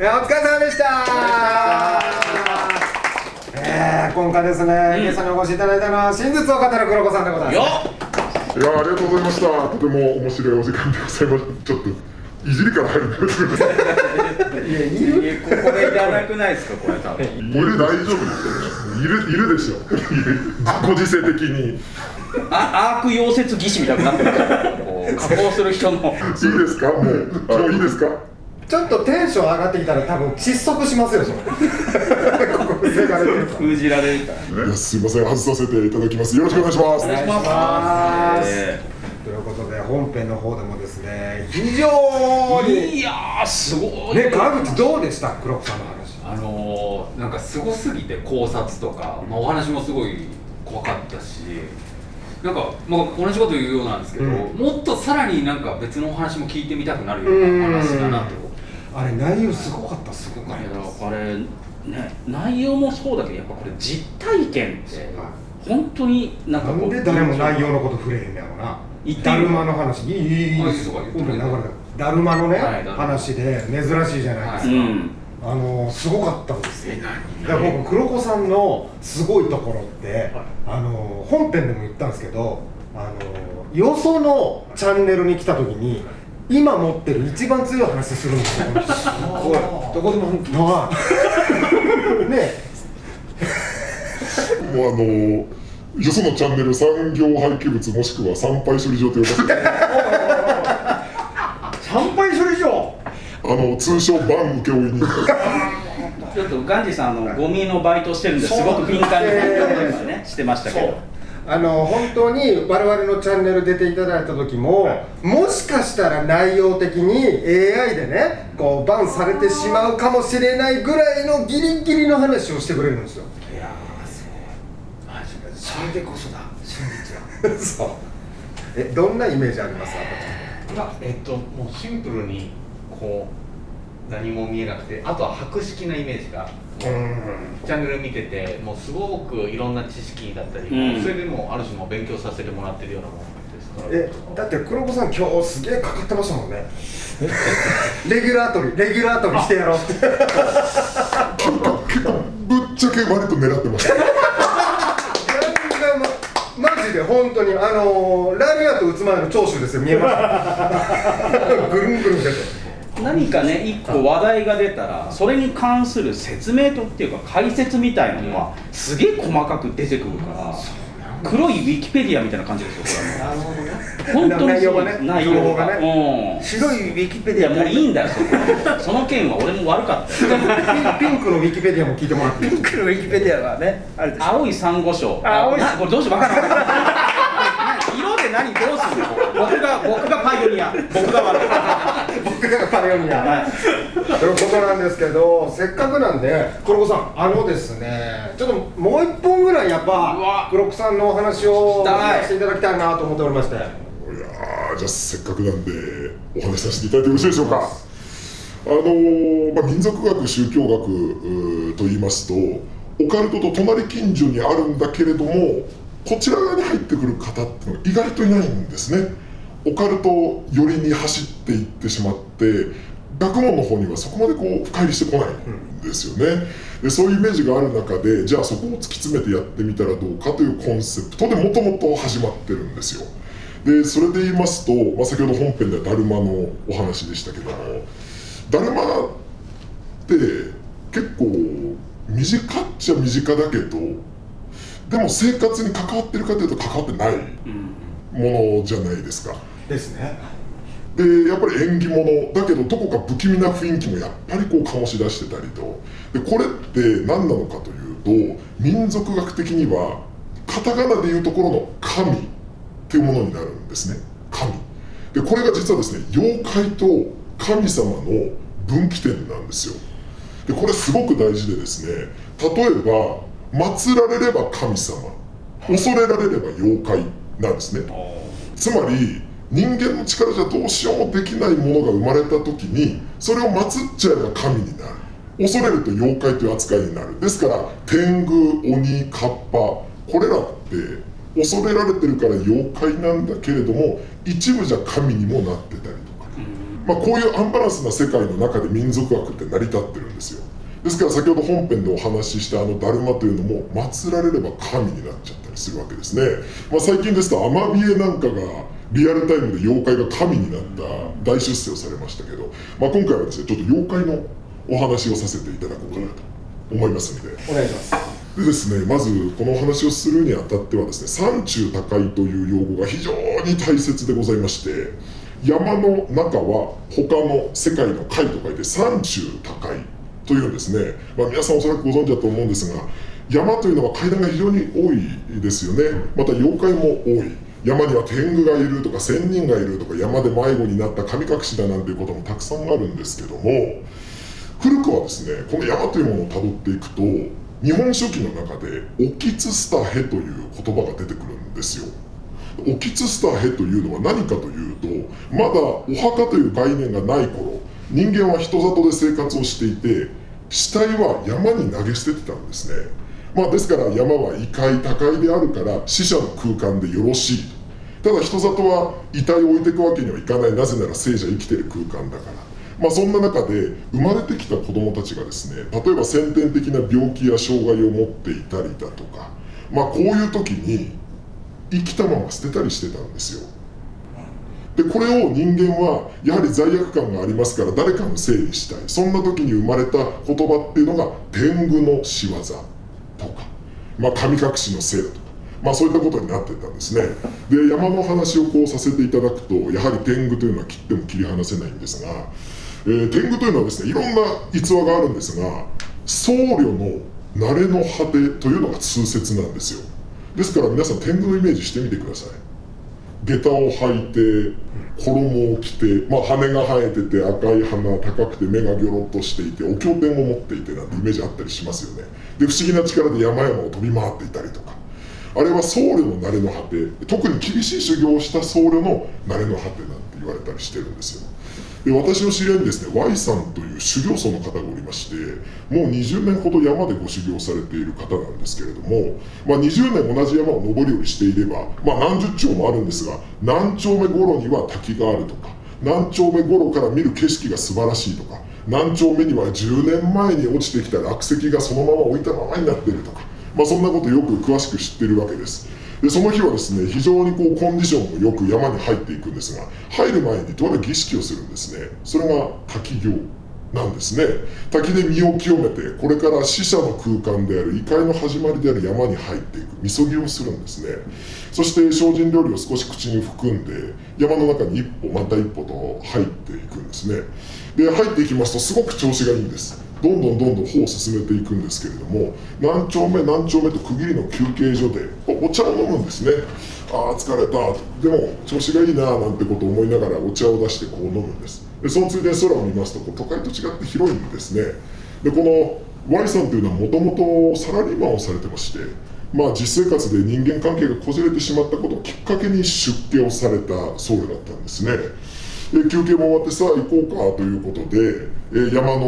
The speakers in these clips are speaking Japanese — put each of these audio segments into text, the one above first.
お疲れ様でした。えー、今回ですね、ゲストにお越しいただいたのは真実を語る黒子さんでございます。いやありがとうございましたとても面白いお時間でございましたちょっといじりから入るんですいやいるここでいらなくないですかこれ多分。れ大丈夫ですよねいるいるでしょ。ご時世的にいいあアーク溶接技師みたいになってるか？らこう。加工する人のですか？もう。もういいですか？ちょっとテンション上がってきたら多分窒息しますよそれ。ここ伏せられてるから。封じられるからすいません外させていただきます。よろしくお願いします。お願いします。ということで本編の方でもですね非常にいやーすごい。ね川口どうでした黒子さんの話。あのー、なんかすごすぎて考察とか、まあ、お話もすごい怖かったしなんか、まあ、同じこと言うようなんですけど、うん。もっとさらになんか別のお話も聞いてみたくなるような話だなとあれ内容すごかったすごかったこれね内容もそうだけどやっぱこれ実体験って本当になんかで誰も内容のこと触れへんねやろな。言っていいだるまの話。いいいいいいはいすだるまのね、話で珍しいじゃないですか、うんあのすごかったんですよ。だから僕黒子さんのすごいところって、あの本編でも言ったんですけどあのよそのチャンネルに来た時に今持ってる一番強い話するんですよ。どこでも本気。はい。ねもうあのよそのチャンネル産業廃棄物もしくは産廃処理場と呼ばせて参拝処理場？あの通称バン請負にちょっとガンジさんあのゴミのバイトしてるんですごく敏感にねしてましたけどあの本当に我々のチャンネル出ていただいた時も、もしかしたら内容的に AI でねこうバンされてしまうかもしれないぐらいのギリギリの話をしてくれるんですよ。いやーすごい。マジでそれでこそだ。真実はそう。えどんなイメージあります？まあえっともうシンプルにこう何も見えなくてあとは博識なイメージがうん。チャンネル見ててもうすごくいろんな知識だったり、うん。それでもある種もう勉強させてもらってるようなものですからえだって黒子さん今日すげえかかってましたもんね。レギュラー取りレギュラー取りしてやろうって。ぶっちゃけ割と狙ってました。マジで本当にあのー、ラリアット打つ前の長州ですよ見えましたぐるんぐるん出て何かね一個話題が出たらそれに関する説明とっていうか解説みたいなのがすげえ細かく出てくるから黒いウィキペディアみたいな感じですよこなるほどね。れは本当に内容がね。内容が情報がうん。白いウィキペディアも。ういいんだよそこ。その件は俺も悪かった。よピンクのウィキペディアも聞いてもらって。ピンクのウィキペディアがねあるでしょ。青い珊瑚礁。あ青いなこれどうしよう分からない 色で何どうするの？僕が僕がパイオニア。僕が悪いパイオニアはいということなんですけどせっかくなんで黒子さんあのですねちょっともう一本ぐらいやっうぱわ。黒子さんのお話を聞きたい。させていただきたいなと思っておりまして。いやーじゃあせっかくなんでお話しさせていただいてよろしいでしょうか。あのーまあ、民族学宗教学と言いますとオカルトと隣近所にあるんだけれどもこちら側に入ってくる方っていうのが意外といないんですねオカルト寄りに走っていってしまって学問の方にはそこまでこう深入りしてこないんですよね。でそういうイメージがある中でじゃあそこを突き詰めてやってみたらどうかというコンセプトでもともと始まってるんですよ。でそれで言いますと、まあ、先ほど本編ではだるまのお話でしたけどもだるまって結構身近っちゃ身近だけどでも生活に関わってるかというと関わってないものじゃないですかですね。でやっぱり縁起物だけどどこか不気味な雰囲気もやっぱりこう醸し出してたりと。でこれって何なのかというと民族学的にはカタカナでいうところの神っていうものになるんですね。神。でこれが実はですね妖怪と神様の分岐点なんですよ。でこれすごく大事でですね例えば祀られれば神様。恐れられれば妖怪なんですね。つまり人間の力じゃどうしようもできないものが生まれた時にそれを祀っちゃえば神になる。恐れると妖怪という扱いになる。ですから天狗鬼カッパこれらって恐れられてるから妖怪なんだけれども一部じゃ神にもなってたりとか、まあ、こういうアンバランスな世界の中で民族学って成り立ってるんですよ。ですから先ほど本編でお話ししたあのだるまというのも祀られれば神になっちゃったりするわけですね、まあ、最近ですとアマビエなんかがリアルタイムで妖怪が神になった大出世をされましたけど、まあ、今回はですねちょっと妖怪のお話をさせていただこうかなと思いますので。お願いします。でですねまずこのお話をするにあたってはですね山中高いという用語が非常に大切でございまして山の中は他の世界の海と書いて山中高いというんですね、まあ、皆さんおそらくご存知だと思うんですが山というのは階段が非常に多いですよね。また妖怪も多い山には天狗がいるとか仙人がいるとか山で迷子になった神隠しだなんていうこともたくさんあるんですけども古くはですねこの山というものをたどっていくと日本書紀の中で「おきつスタヘ」という言葉が出てくるんですよ。おきつスタヘというのは何かというとまだお墓という概念がない頃人間は人里で生活をしていて死体は山に投げ捨ててたんですね。まあ、ですから山は異界高いであるから死者の空間でよろしい。ただ人里は遺体を置いていくわけにはいかない。なぜなら聖者生きてる空間だから。まあ、そんな中で生まれてきた子どもたちがですね例えば先天的な病気や障害を持っていたりだとか、まあ、こういう時に生きたまま捨てたりしてたんですよ。でこれを人間はやはり罪悪感がありますから誰かのせいにしたい。そんな時に生まれた言葉っていうのが天狗の仕業、まあ、神隠しのせいだと。かまあ、そういったことになってたんですね。で山の話をこうさせていただくとやはり天狗というのは切っても切り離せないんですがえー、天狗というのはですねいろんな逸話があるんですが僧侶の慣れの果てというのが通説なんですよ。ですから皆さん天狗のイメージしてみてください。下駄を履いて衣を着て、まあ、羽が生えてて赤い鼻高くて目がギョロッとしていてお経典を持っていてなんてイメージあったりしますよね。で不思議な力で山々を飛び回っていたりとか。あれは僧侶の慣れの果て特に厳しい修行をした僧侶の慣れの果てなんて言われたりしてるんですよ。で私の知り合いにですね Y さんという修行僧の方がおりましてもう20年ほど山でご修行されている方なんですけれども、まあ、20年同じ山を登り降りしていれば、まあ、何十丁もあるんですが何丁目頃には滝があるとか何丁目頃から見る景色が素晴らしいとか何丁目には10年前に落ちてきた落石がそのまま置いたままになっているとか、まあ、そんなことよく詳しく知ってるわけです。でその日はですね非常にこうコンディションもよく山に入っていくんですが入る前にとある儀式をするんですね。それが滝行なんですね。滝で身を清めてこれから死者の空間である異界の始まりである山に入っていくみそぎをするんですね。そして精進料理を少し口に含んで山の中に一歩また一歩と入っていくんですね。で入っていきますとすごく調子がいいんです。どんどんどんどん歩を進めていくんですけれども何丁目何丁目と区切りの休憩所でお茶を飲むんですね。ああ疲れた。でも調子がいいななんてことを思いながらお茶を出してこう飲むんです。でそのついで空を見ますと都会と違って広いんですね。でこの Y さんというのはもともとサラリーマンをされてましてまあ実生活で人間関係がこじれてしまったことをきっかけに出家をされた僧侶だったんですね。休憩も終わってさあ行こうかということで、え山の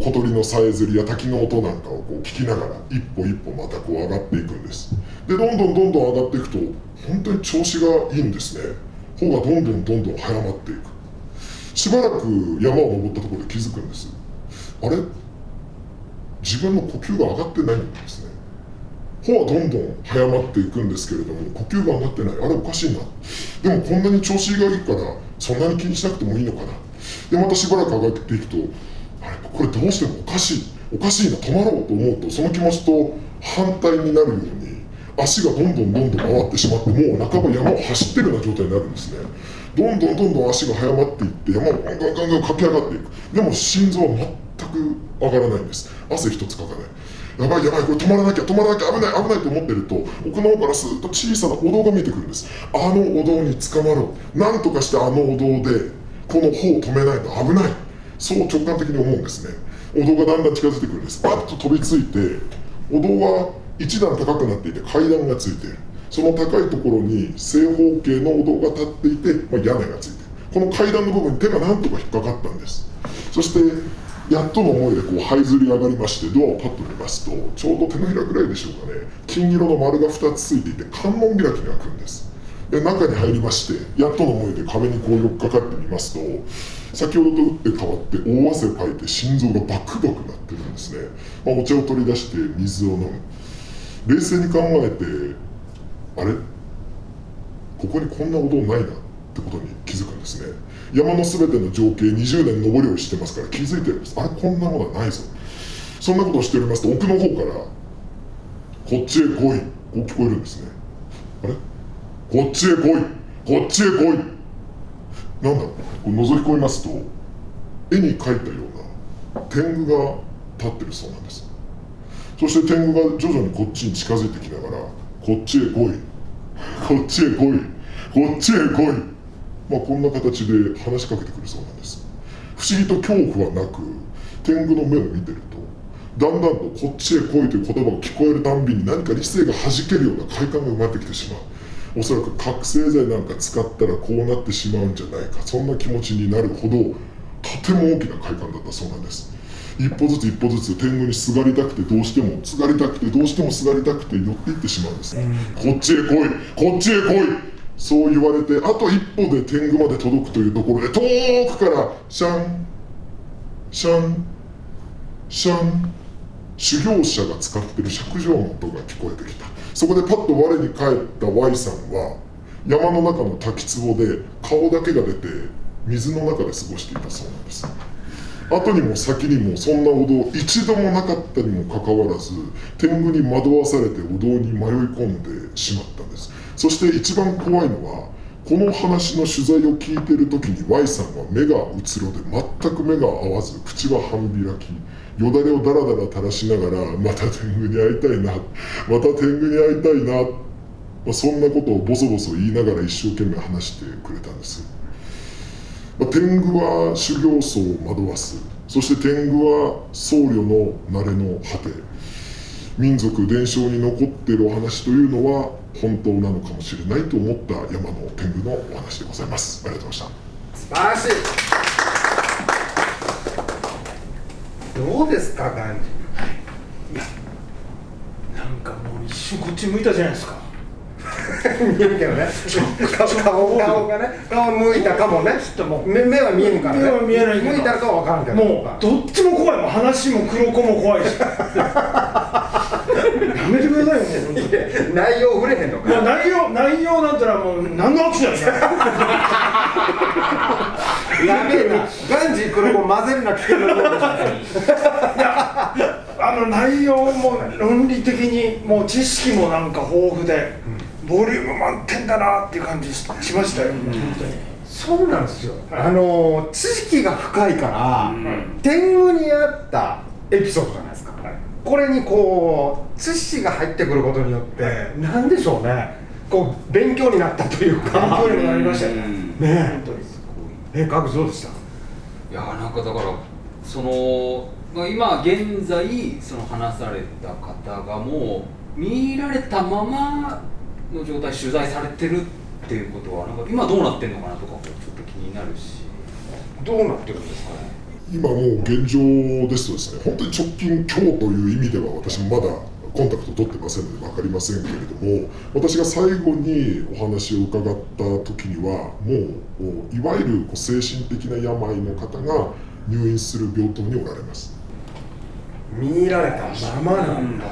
小鳥のさえずりや滝の音なんかをこう聞きながら一歩一歩またこう上がっていくんです。でどんどんどんどん上がっていくと本当に調子がいいんですね。方がどんどんどんどん早まっていく。しばらく山を登ったところで気づくんです。あれ？自分の呼吸が上がってないんですね。歩はどんどん早まっていくんですけれども呼吸が上がってない。あれおかしいな。でもこんなに調子がいいからそんなに気にしなくてもいいのかな。でまたしばらく上がっていくとあれこれどうしてもおかしいおかしいな止まろうと思うとその気持ちと反対になるように足がどんどんどんどん回ってしまってもう半ば山を走ってるような状態になるんですね。どんどんどんどん足が速まっていって山をガンガンガンガン駆け上がっていく。でも心臓は全く上がらないんです。汗一つかかない。やばいやばいこれ止まらなきゃ止まらなきゃ危ない危ないと思ってると奥の方からスーッと小さなお堂が見えてくるんです。あのお堂に捕まろう。なんとかしてあのお堂でこの砲を止めないと危ない。そう直感的に思うんですね。お堂がだんだん近づいてくるんです。バッと飛びついてお堂は一段高くなっていて階段がついているその高いところに正方形のお堂が立っていて、まあ、屋根がついているこの階段の部分に手がなんとか引っかかったんです。そしてやっとの思いでこう這いずり上がりましてドアをパッと見ますとちょうど手のひらぐらいでしょうかね。金色の丸が2つついていて観音開きが開くんです。で中に入りましてやっとの思いで壁にこう寄っかかってみますと先ほどと打って変わって大汗かいて心臓がバクバクなってるんですね、まあ、お茶を取り出して水を飲む。冷静に考えてあれ？ここにこんなお堂ないなってことに気づくんですね。山の全ての情景20年登りをしてますから気づいてるんです。あれこんなものはないぞ。そんなことをしておりますと奥の方からこっちへ来い。こう聞こえるんですね。あれ？こっちへ来い。こっちへ来い。なんだ？ろうこう覗き込みますと絵に描いたような天狗が立ってるそうなんです。そして天狗が徐々にこっちに近づいてきながらこっちへ来い。こっちへ来い。こっちへ来い。まあこんな形で話しかけてくるそうなんです。不思議と恐怖はなく天狗の目を見てるとだんだんとこっちへ来いという言葉が聞こえるたんびに何か理性が弾けるような快感が生まれてきてしまう。おそらく覚醒剤なんか使ったらこうなってしまうんじゃないかそんな気持ちになるほどとても大きな快感だったそうなんです。一歩ずつ一歩ずつ天狗にすがりたくてどうしてもすがりたくてどうしてもすがりたくて寄っていってしまうんです、こっちへ来いこっちへ来いそう言われてあと一歩で天狗まで届くというところで遠くからシャンシャンシャン修行者が使ってる尺状の音が聞こえてきた。そこでパッと我に返った Y さんは山の中の滝壺で顔だけが出て水の中で過ごしていたそうなんです。後にも先にもそんなお堂一度もなかったにもかかわらず天狗に惑わされてお堂に迷い込んでしまったんです。そして一番怖いのはこの話の取材を聞いてる時に Y さんは目がうつろで全く目が合わず口は半開き。よだれをダラダラ垂らしながらまた天狗に会いたいな。また天狗に会いたいな、まあ、そんなことをボソボソ言いながら一生懸命話してくれたんです。まあ、天狗は修行僧を惑わす。そして天狗は僧侶の慣れの果て。民族伝承に残っているお話というのは本当なのかもしれないと思った山の天狗のお話でございます。ありがとうございました。素晴らしい。どうですかガンジい。やなんかもう一瞬こっち向いたじゃないですか。見えるけどね。顔顔顔がね。顔向いたかもね。目目は見えんからね。目は見えない向いたらかは分からんけど。もうどっちも怖い。もん話も黒子も怖いし やめてくださいよもう内容触れへんのかいや内容内容なんてのはもう何のアクションややべえなガンジー黒子混ぜるな危険あの内容も論理的にもう知識もなんか豊富で、ボリューム満点だなっていう感じしましたよ、本当に。そうなんですよ、あの知識が深いから、天狗にあったエピソードじゃないですか、これにこう知識が入ってくることによって、なんでしょうね。こう勉強になったというか。勉強にもなりましたよね、ねえ。本当にえ各自どうでした？いやなんかだからその、まあ、今現在その話された方がもう見入られたままの状態取材されてるっていうことはなんか今どうなってんのかなとかもちょっと気になるし。どうなってるんですかね？今もう現状ですとですね本当に直近今日という意味では私もまだコンタクト取ってませんので分かりませんけれども私が最後にお話を伺った時にはもういわゆるこう精神的な病の方が入院する病棟におられます。見入られたままなんだ、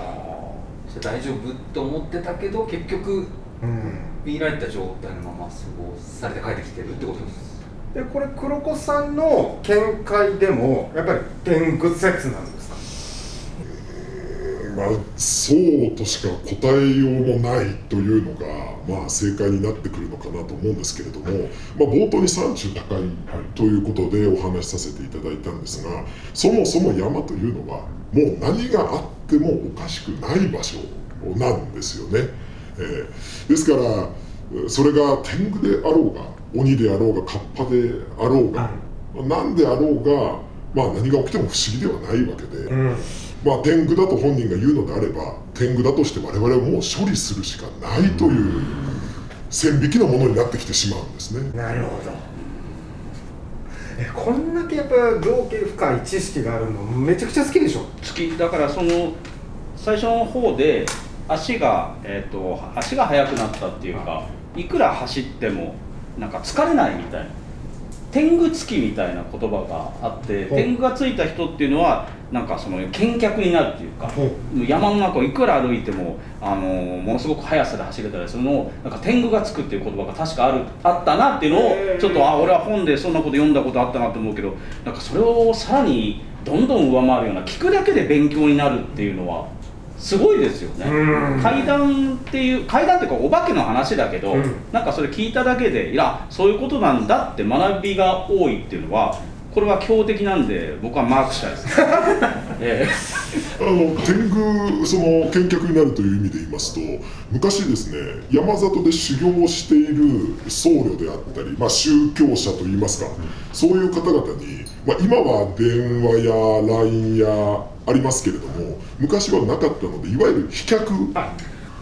それ大丈夫と思ってたけど結局うん。見入られた状態のまま過ごされて帰ってきてるってことですでこれ黒子さんの見解でもやっぱり天狗説なんですか？まあ、そうとしか答えようもないというのが、まあ、正解になってくるのかなと思うんですけれども、まあ、冒頭に山中高いということでお話しさせていただいたんですがそもそも山というのはもう何があってもおかしくない場所なんですよね。えーですからそれが天狗であろうが鬼であろうがカッパであろうが、何であろうが、まあ、何が起きても不思議ではないわけで。うん。まあ、天狗だと本人が言うのであれば天狗だとして我々はもう処理するしかないという線引きのものになってきてしまうんですね。なるほど。えこんだけやっぱ造形深い知識があるのめちゃくちゃ好きでしょ？好き。だからその最初の方で足が、えー、と足が速くなったっていうかいくら走ってもなんか疲れないみたいな。天狗付きみたいな言葉があって天狗がついた人っていうのはなんかその見客になるっていうかほ山の中をいくら歩いてもあのものすごく速さで走れたりするのをなんか天狗がつくっていう言葉が確かあるあったなっていうのをちょっとあ俺は本でそんなこと読んだことあったなと思うけどなんかそれをさらにどんどん上回るような聞くだけで勉強になるっていうのはすごいですよね。うん。怪談っていう怪談っていうかお化けの話だけど、うん。なんかそれ聞いただけでいやそういうことなんだって学びが多いっていうのはこれは強敵なんで僕はマークしたいです、えあの天狗その見客になるという意味で言いますと昔ですね山里で修行をしている僧侶であったり、まあ、宗教者といいますかそういう方々に、まあ、今は電話や LINE やありますけれども昔はなかったのでいわゆる飛脚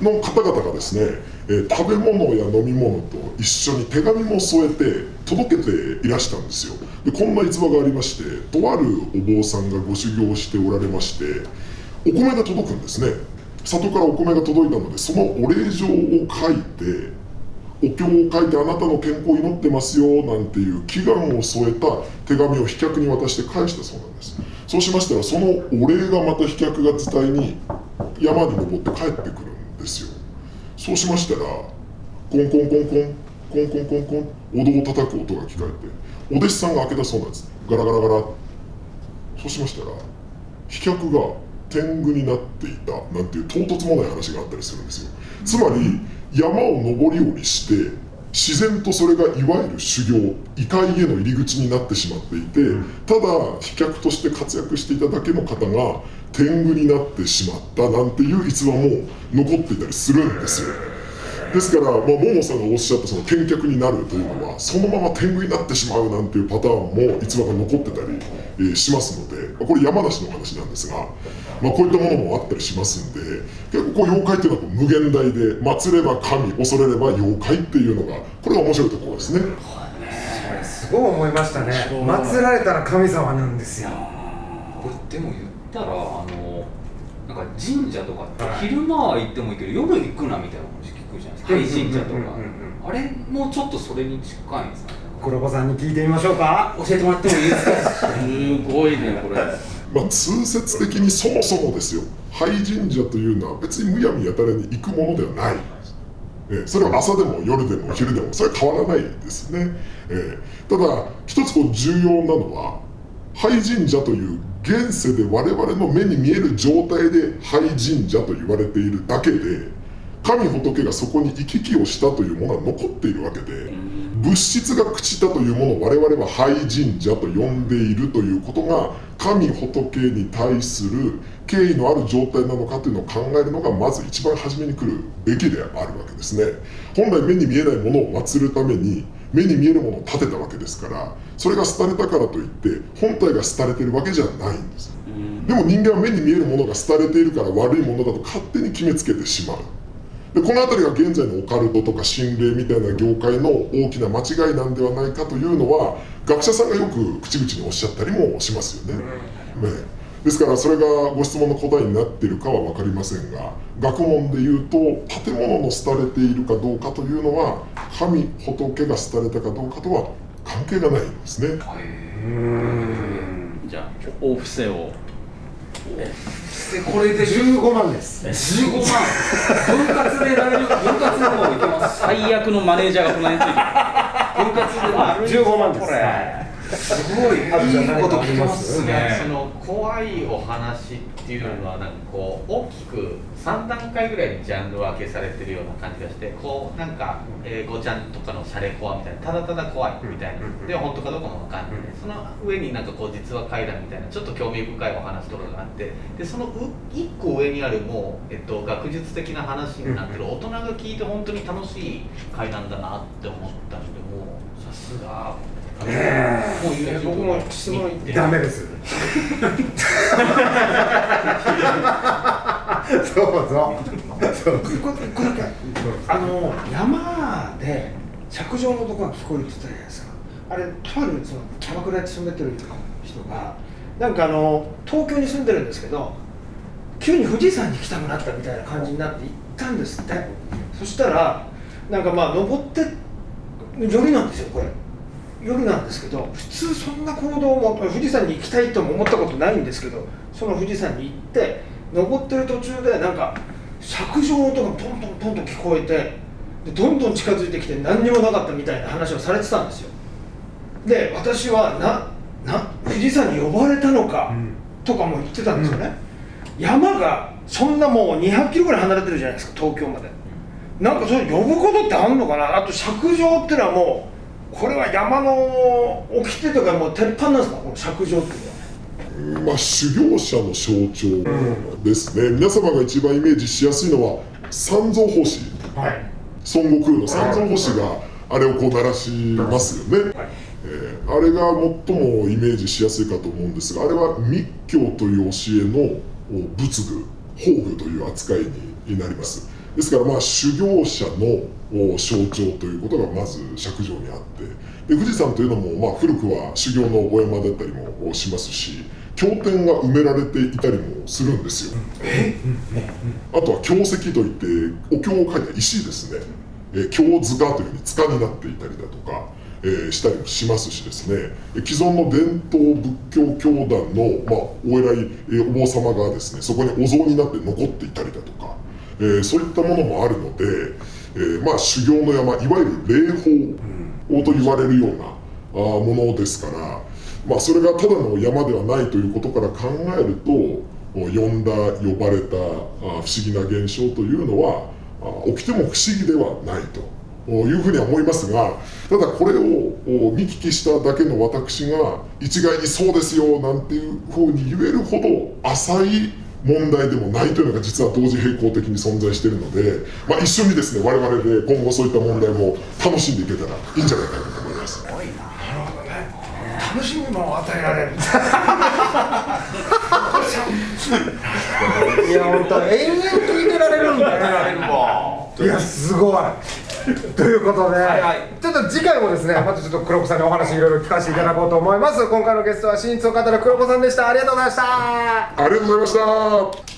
の方々がですね、えー食べ物や飲み物と一緒に手紙も添えて届けていらしたんですよ。でこんな逸話がありましてとあるお坊さんがご修行しておられましてお米が届くんですね。里からお米が届いたのでそのお礼状を書いてお経を書いてあなたの健康を祈ってますよなんていう祈願を添えた手紙を飛脚に渡して返したそうなんです。そうしましたらそのお礼がまた飛脚が伝えに山に登って帰ってくるんですよ。そうしましたらコンコンコンコンコンコンコンコンお堂を叩く音が聞かれてお弟子さんが開けたそうなんです。ガラガラガラ。そうしましたら飛脚が天狗になっていたなんていう唐突もない話があったりするんですよ。つまり山を登り降りして自然とそれがいわゆる修行異界への入り口になってしまっていて、ただ飛脚として活躍していただけの方が天狗になってしまったなんていう逸話も残っていたりするんですよですから、まあ、ももさんがおっしゃったその見客になるというのはそのまま天狗になってしまうなんていうパターンも逸話が残ってたり、えーしますので、まあこれ山梨の話なんですが、まあ、こういったものもあったりしますんで結構こう妖怪っていうのは無限大で祀れば神恐れれば妖怪っていうのがこれが面白いところですね。すごい思いましたね。祀られたら神様なんですよ。これでも言ったらあのなんか神社とかって昼間は行ってもいいけど夜行くなみたいな話聞くじゃないですか。うん廃神社とかあれもちょっとそれに近いんですか？ね黒子さんに聞いてみましょうか。教えてもらってもいいですか？すごいねこれ。まあ、通説的にそもそもですよ。廃神社というのは別にむやみやたらに行くものではない、えーそれは朝でも夜でも昼でもそれは変わらないですね、えーただ一つこう重要なのは廃神社という現世で我々の目に見える状態で廃神社と言われているだけで神仏がそこに行き来をしたというものは残っているわけで、物質が朽ちたというものを我々は廃神社と呼んでいるということが神仏に対する敬意のある状態なのかというのを考えるのがまず一番初めに来るべきであるわけですね。本来目に見えないものを祀るために目に見えるものを建てたわけですからそれが廃れたからといって本体が廃れているわけじゃないんです。でも人間は目に見えるものが廃れているから悪いものだと勝手に決めつけてしまうでこの辺りが現在のオカルトとか心霊みたいな業界の大きな間違いなんではないかというのは学者さんがよく口々におっしゃったりもしますよね。ねですからそれがご質問の答えになっているかは分かりませんが学問でいうと建物の廃れているかどうかというのは神仏が廃れたかどうかとは関係がないんですね。じゃあお布施をでこれで。15万です。15万。分割で大丈夫分割でもいけます。最悪のマネージャーが隣についてる。分割でも15万です。これすごいいいこと聞きますそね。の怖いお話っていうのはなんかこう大きく3段階ぐらいにジャンル分けされてるような感じがしてこうなんか英語ちゃんとかのシャレコアみたいなただただ怖いみたいな。で本当かどうかも分かんない。その上になんかこう実話怪談みたいなちょっと興味深いお話とかがあってでその1個上にあるもう、えっと、学術的な話になってる大人が聞いて本当に楽しい怪談だなって思ったんでもうさすが。もう友人とか僕もすごい見てダメです。そうそう。そう。一個一個だけあの山で尺状の音が聞こえるって言ったじゃないですか。あれとあるそのキャバクラに勤めてる人がなんかあの東京に住んでるんですけど急に富士山に来たくなったみたいな感じになって行ったんですって。そしたらなんかまあ登って寄りなんですよこれ夜なんですけど普通そんな行動も富士山に行きたいとも思ったことないんですけどその富士山に行って登ってる途中でなんか削除音がトントントントン聞こえてでどんどん近づいてきて何にもなかったみたいな話をされてたんですよ。で私はなな富士山に呼ばれたのかとかも言ってたんですよね、山がそんなもう200キロぐらい離れてるじゃないですか東京まで。なんかそれ呼ぶことってあんのかな？あと釈上っていうのはもうこれは山の掟とかもう鉄板なんですか？この釈上っていうのは。まあ修行者の象徴ですね、皆様が一番イメージしやすいのは三蔵法師。はい。孫悟空の三蔵法師があれをこう鳴らしますよね、えーあれが最もイメージしやすいかと思うんですがあれは密教という教えのお仏具宝具という扱いになります。ですからまあ修行者のお象徴ということがまず釈上にあってで富士山というのもまあ古くは修行のお山だったりもしますし経典が埋められていたりもするんですよ、あとは経石といってお経を書いた石ですね、えー経塚というふうに塚になっていたりだとか、えーしたりもしますしですね。えー既存の伝統仏教教団の、まあ、お偉い、えーお坊様がですねそこにお像になって残っていたりだとか、えーそういったものもあるので、えーまあ、修行の山いわゆる霊法と言われるようなものですから、まあ、それがただの山ではないということから考えると呼んだ呼ばれた不思議な現象というのは起きても不思議ではないというふうには思いますがただこれを見聞きしただけの私が一概にそうですよなんていうふうに言えるほど浅い問題でもないというのが実は同時並行的に存在しているので、まあ、一緒にですね我々で今後そういった問題も楽しんでいけたらいいんじゃないかなと思います。楽しみも与えられる。いや本当延々聞いてられるんだねいやすごい ということで、ちょっと次回もですねまたちょっと黒子さんにお話いろいろ聞かせていただこうと思います。今回のゲストは真実を語る黒子さんでした。ありがとうございました。ありがとうございました